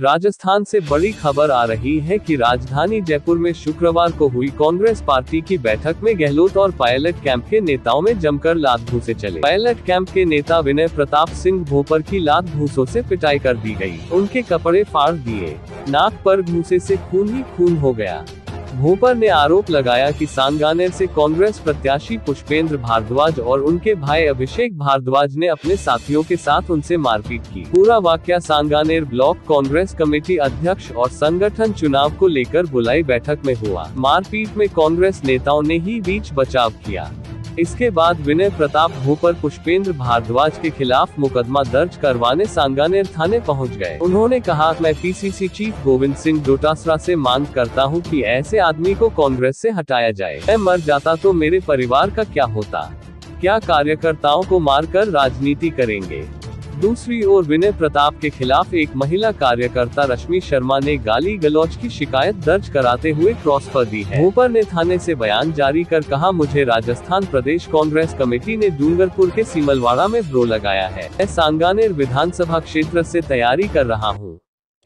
राजस्थान से बड़ी खबर आ रही है कि राजधानी जयपुर में शुक्रवार को हुई कांग्रेस पार्टी की बैठक में गहलोत और पायलट कैंप के नेताओं में जमकर लात घूसे चले। पायलट कैंप के नेता विनय प्रताप सिंह भोपर की लात घूसों से पिटाई कर दी गई। उनके कपड़े फाड़ दिए। नाक पर घूसे से खून ही खून हो गया। भोपर ने आरोप लगाया कि सांगानेर से कांग्रेस प्रत्याशी पुष्पेंद्र भारद्वाज और उनके भाई अभिषेक भारद्वाज ने अपने साथियों के साथ उनसे मारपीट की। पूरा वाक्य सांगानेर ब्लॉक कांग्रेस कमेटी अध्यक्ष और संगठन चुनाव को लेकर बुलाई बैठक में हुआ। मारपीट में कांग्रेस नेताओं ने ही बीच बचाव किया। इसके बाद विनय प्रताप भोपर पुष्पेंद्र भारद्वाज के खिलाफ मुकदमा दर्ज करवाने सांगानेर थाने पहुँच गए। उन्होंने कहा, मैं पीसीसी चीफ गोविंद सिंह डोटासरा से मांग करता हूँ कि ऐसे आदमी को कांग्रेस से हटाया जाए। मैं मर जाता तो मेरे परिवार का क्या होता? क्या कार्यकर्ताओं को मारकर राजनीति करेंगे? दूसरी ओर विनय प्रताप के खिलाफ एक महिला कार्यकर्ता रश्मि शर्मा ने गाली गलौज की शिकायत दर्ज कराते हुए क्रॉस पर दी है। ऊपर ने थाने से बयान जारी कर कहा, मुझे राजस्थान प्रदेश कांग्रेस कमेटी ने डूंगरपुर के सीमलवाड़ा में ब्रो लगाया है। मैं सांगानेर विधानसभा क्षेत्र से तैयारी कर रहा हूँ।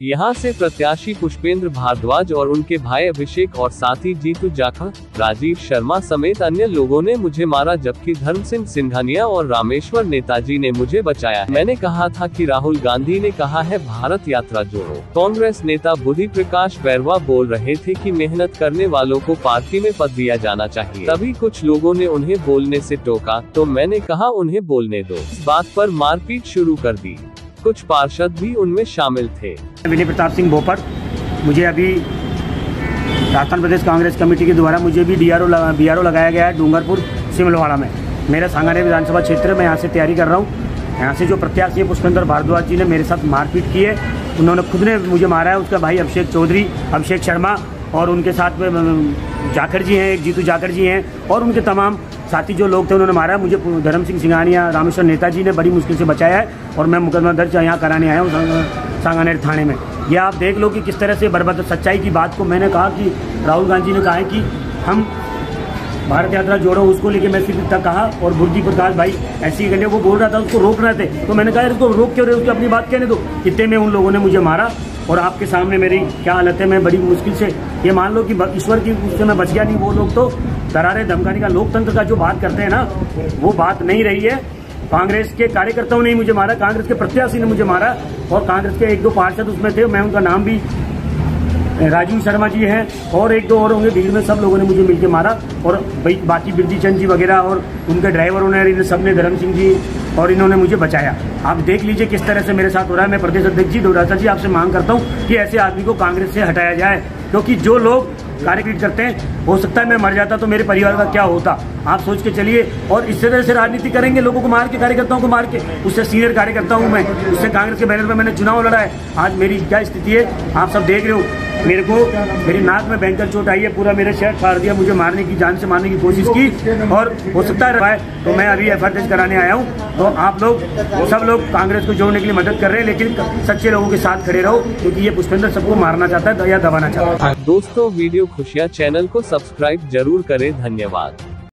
यहाँ से प्रत्याशी पुष्पेंद्र भारद्वाज और उनके भाई अभिषेक और साथी जीतू जाखड़, राजीव शर्मा समेत अन्य लोगों ने मुझे मारा जबकि धर्म सिंह सिंघानिया और रामेश्वर नेताजी ने मुझे बचाया मैंने कहा था कि राहुल गांधी ने कहा है, भारत यात्रा जोड़ो। कांग्रेस नेता बुद्धि प्रकाश बैरवा बोल रहे थे कि मेहनत करने वालों को पार्टी में पद दिया जाना चाहिए। तभी कुछ लोगों ने उन्हें बोलने ऐसी टोका तो मैंने कहा, उन्हें बोलने दो। बात आरोप मारपीट शुरू कर दी। कुछ पार्षद भी उनमें शामिल थे। विनय प्रताप सिंह भोपर मुझे अभी राजस्थान प्रदेश कांग्रेस कमेटी के द्वारा मुझे भी डीआरओ लगा, बीआरओ लगाया गया है डूंगरपुर सिमलवाड़ा में। मेरा सांगानेर विधानसभा क्षेत्र में यहाँ से तैयारी कर रहा हूँ। यहाँ से जो प्रत्याशी है पुष्पेंद्र भारद्वाज जी ने मेरे साथ मारपीट की है। उन्होंने खुद ने मुझे मारा है उसका भाई अभिषेक चौधरी अभिषेक शर्मा और उनके साथ में जाखड़ जी हैं एक जीतू जाखड़ जी हैं और उनके तमाम साथी जो लोग थे, उन्होंने मारा। मुझे धर्म सिंह सिंघानिया, रामेश्वर नेताजी ने बड़ी मुश्किल से बचाया है और मैं मुकदमा दर्ज यहाँ कराने आया हूँ सांगानेर थाने में। ये आप देख लो कि किस तरह से बर्बाद सच्चाई की बात को मैंने कहा कि राहुल गांधी ने कहा है कि हम भारत यात्रा जोड़ो उसको लेके मैं सिर्फ़ तक कहा और बुद्धि प्रकाश भाई ऐसी गले वो बोल रहा था, उसको रोक रहे थे। तो मैंने कहा इसको रोक क्यों रहे उसकी अपनी बात कहने दो। इतने में उन लोगों ने मुझे मारा और आपके सामने मेरी क्या हालत है? मैं बड़ी मुश्किल से ये मान लो कि ईश्वर की उससे मैं बच गया नहीं, वो लोग तो दरारे धमकाने का लोकतंत्र का जो बात करते हैं ना, वो बात नहीं रही है। कांग्रेस के कार्यकर्ताओं ने मुझे मारा, कांग्रेस के प्रत्याशी ने मुझे मारा और कांग्रेस के एक दो पार्षद उसमें थे, मैं उनका नाम भी राजीव शर्मा जी हैं और एक दो और होंगे भीड़ में सब लोगों ने मुझे मिलकर मारा और बाकी बिरदी चंद जी वगैरह और उनके ड्राइवरों ने सबने धर्म सिंह जी और इन्होंने मुझे बचाया। आप देख लीजिए किस तरह से मेरे साथ हो रहा है। मैं प्रदेश अध्यक्ष जी डोडासा जी, आपसे मांग करता हूँ कि ऐसे आदमी को कांग्रेस से हटाया जाए, क्योंकि जो लोग कार्यकृत करते हो सकता है मैं मर जाता तो मेरे परिवार का क्या होता? आप सोच के चलिए और इस तरह से राजनीति करेंगे, लोगों को मार के, कार्यकर्ताओं को मार के, उससे सीनियर कार्यकर्ता हूँ मैं, उससे कांग्रेस के बैनर पर मैंने चुनाव लड़ा है। आज मेरी क्या स्थिति है, आप सब देख रहे हो। मेरे को, मेरी नाक में बैंकर चोट आई है, पूरा मेरे शर्ट फाड़ दिया, मुझे मारने की, जान से मारने की कोशिश की और हो सकता है तो मैं अभी एफ़ कराने आया हूँ। तो आप लोग, सब लोग कांग्रेस को जोड़ने के लिए मदद कर रहे हैं, लेकिन सच्चे लोगों के साथ खड़े रहो, क्योंकि ये पुष्पेंद्र सबको मारना चाहता है या दबाना चाहता है। दोस्तों, वीडियो खुशियाँ चैनल को सब्सक्राइब ज़रूर करें, धन्यवाद।